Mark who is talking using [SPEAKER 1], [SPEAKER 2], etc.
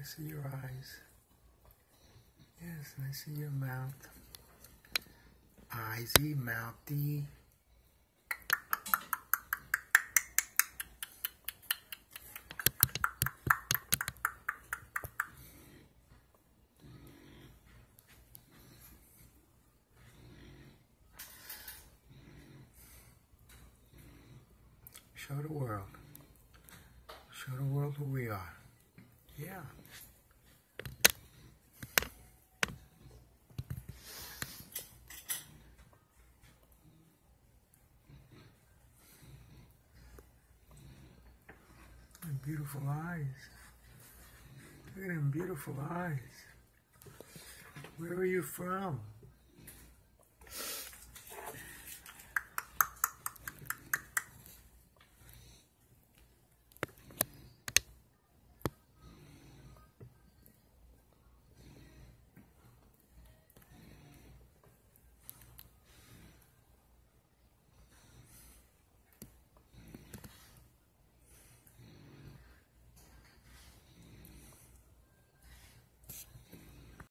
[SPEAKER 1] I see your eyes. Yes, and I see your mouth. Eyesy, mouthy. Show the world. Show the world who we are. Yeah. And beautiful eyes. Look at them beautiful eyes. Where are you from?